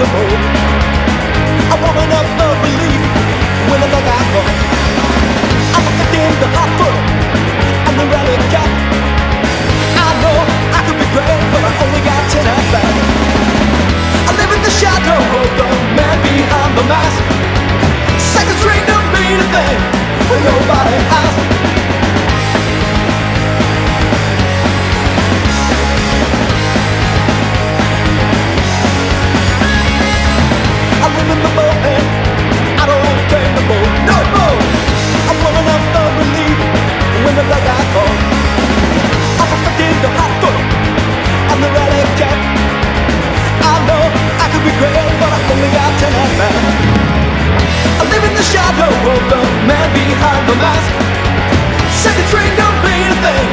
the belief When I thought I hot foot And the I know I could be great But I only got ten I live in the shadow of the man behind the mask. Seconds don't mean a thing when nobody Second the train, don't mean a thing.